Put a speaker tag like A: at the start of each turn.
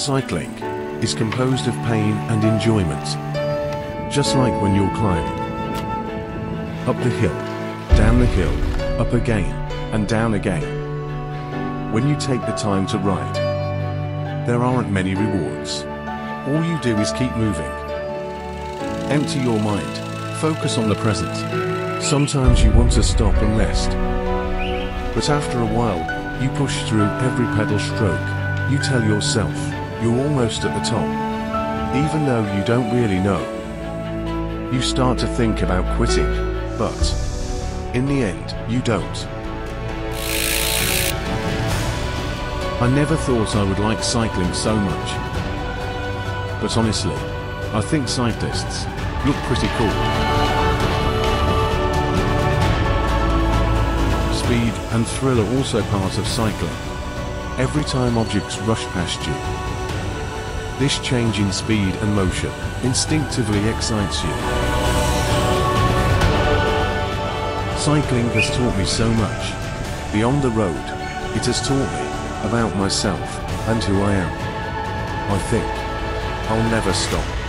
A: Cycling is composed of pain and enjoyment. Just like when you're climbing. Up the hill, down the hill, up again, and down again. When you take the time to ride, there aren't many rewards. All you do is keep moving. Empty your mind, focus on the present. Sometimes you want to stop and rest. But after a while, you push through every pedal stroke. You tell yourself, you're almost at the top. Even though you don't really know. You start to think about quitting, but in the end, you don't. I never thought I would like cycling so much. But honestly, I think cyclists look pretty cool. Speed and thrill are also part of cycling. Every time objects rush past you, this change in speed and motion instinctively excites you. Cycling has taught me so much. Beyond the road, it has taught me about myself and who I am. I think I'll never stop.